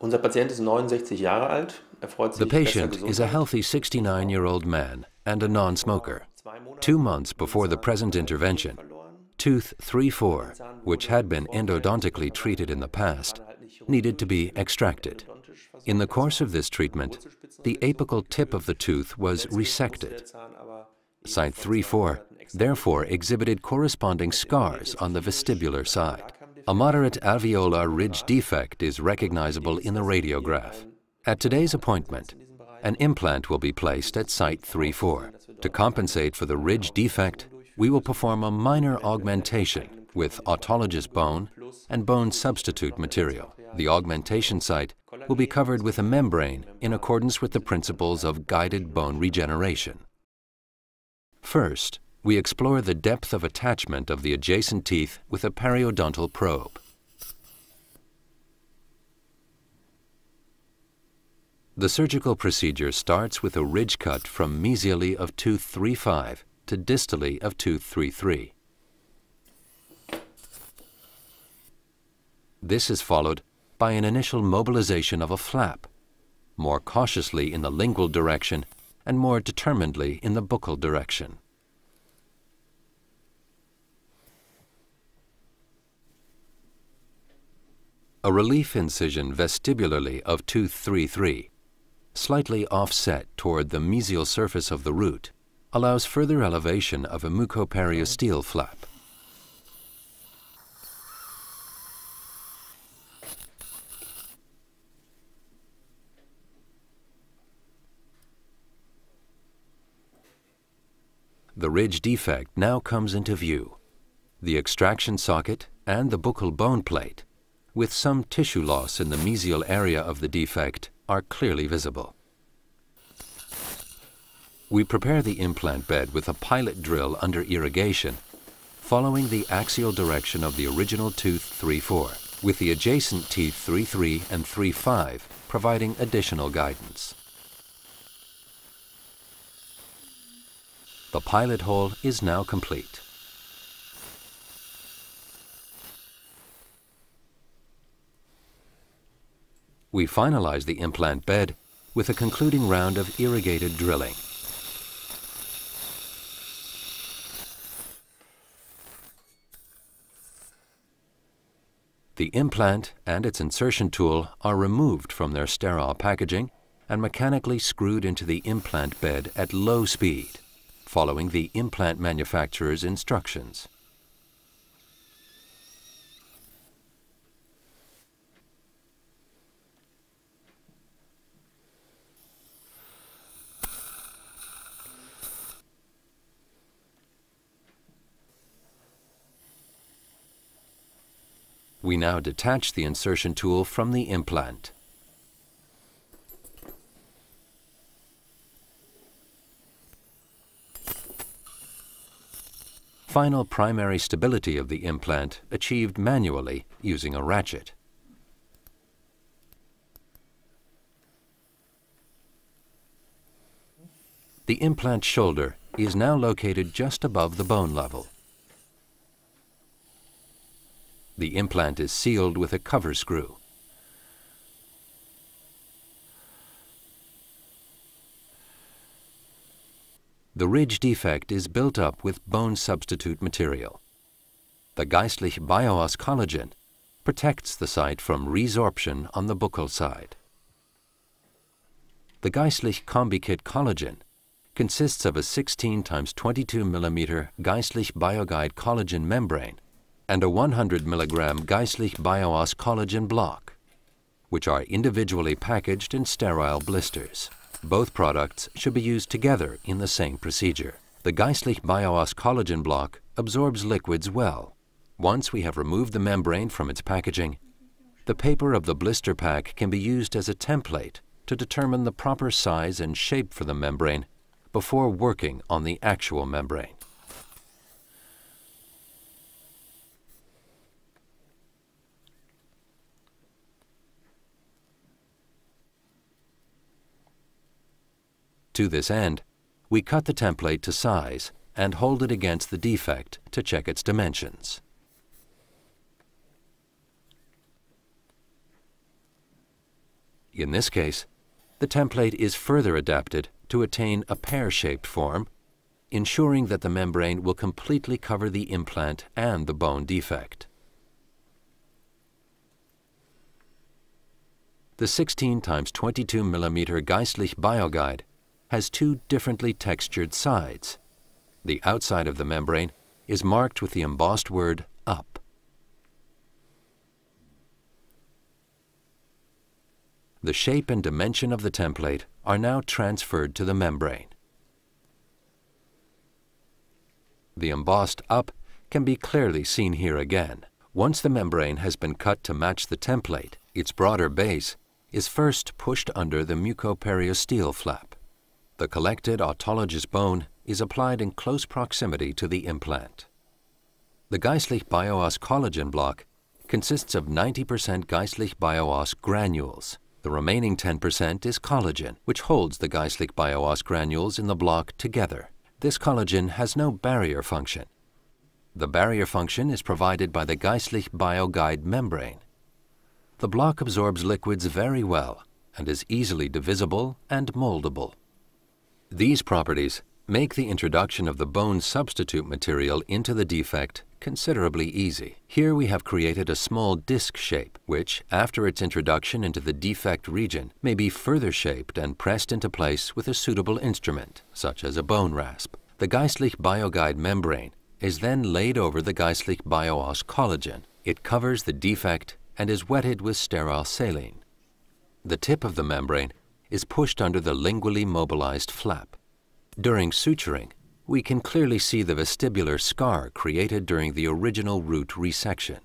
The sich bester patient is a healthy 69 year old man and a non smoker. Two months before the present intervention, tooth 3 4, which had been endodontically treated in the past, needed to be extracted. In the course of this treatment, the apical tip of the tooth was resected. Site 3 4 therefore exhibited corresponding scars on the vestibular side. A moderate alveolar ridge defect is recognizable in the radiograph. At today's appointment, an implant will be placed at site 3 4. To compensate for the ridge defect, we will perform a minor augmentation with autologous bone and bone substitute material. The augmentation site will be covered with a membrane in accordance with the principles of guided bone regeneration. First, we explore the depth of attachment of the adjacent teeth with a periodontal probe. The surgical procedure starts with a ridge cut from mesially of tooth 3-5 to distally of tooth 3-3. This is followed by an initial mobilization of a flap, more cautiously in the lingual direction and more determinedly in the buccal direction. A relief incision vestibularly of tooth 3-3, slightly offset toward the mesial surface of the root, allows further elevation of a mucoperiosteal flap. The ridge defect now comes into view. The extraction socket and the buccal bone plate, with some tissue loss in the mesial area of the defect, are clearly visible. We prepare the implant bed with a pilot drill under irrigation, following the axial direction of the original tooth 3-4, with the adjacent teeth 3-3 and 3-5 providing additional guidance. The pilot hole is now complete. We finalize the implant bed with a concluding round of irrigated drilling. The implant and its insertion tool are removed from their sterile packaging and mechanically screwed into the implant bed at low speed, following the implant manufacturer's instructions. We now detach the insertion tool from the implant. Final primary stability of the implant achieved manually using a ratchet. The implant shoulder is now located just above the bone level. The implant is sealed with a cover screw. The ridge defect is built up with bone substitute material. The Geistlich Bio-Oss collagen protects the site from resorption on the buccal side. The Geistlich Combi-Kit collagen consists of a 16 times 22 millimeter Geistlich BioGuide collagen membrane and a 100 milligram Geistlich Bio-Oss collagen block, which are individually packaged in sterile blisters. Both products should be used together in the same procedure. The Geistlich Bio-Oss collagen block absorbs liquids well. Once we have removed the membrane from its packaging, the paper of the blister pack can be used as a template to determine the proper size and shape for the membrane before working on the actual membrane. To this end, we cut the template to size and hold it against the defect to check its dimensions. In this case, the template is further adapted to attain a pear-shaped form, ensuring that the membrane will completely cover the implant and the bone defect. The 16 times 22 millimeter Geistlich BioGuide has two differently textured sides. The outside of the membrane is marked with the embossed word up. The shape and dimension of the template are now transferred to the membrane. The embossed up can be clearly seen here again. Once the membrane has been cut to match the template, its broader base is first pushed under the mucoperiosteal flap. The collected autologous bone is applied in close proximity to the implant. The Geistlich BioOss collagen block consists of 90% Geistlich BioOss granules. The remaining 10% is collagen, which holds the Geistlich BioOss granules in the block together. This collagen has no barrier function. The barrier function is provided by the Geistlich BioGuide membrane, the block absorbs liquids very well and is easily divisible and moldable. These properties make the introduction of the bone substitute material into the defect considerably easy. Here we have created a small disc shape, which, after its introduction into the defect region, may be further shaped and pressed into place with a suitable instrument, such as a bone rasp. The Geistlich BioGuide membrane is then laid over the Geistlich BioOss collagen. It covers the defect and is wetted with sterile saline. The tip of the membrane is pushed under the lingually mobilized flap. During suturing, we can clearly see the vestibular scar created during the original root resection.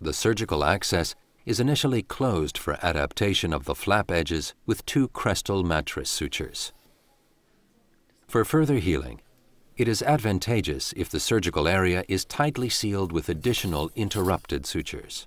The surgical access is initially closed for adaptation of the flap edges with two crestal mattress sutures. For further healing, it is advantageous if the surgical area is tightly sealed with additional interrupted sutures.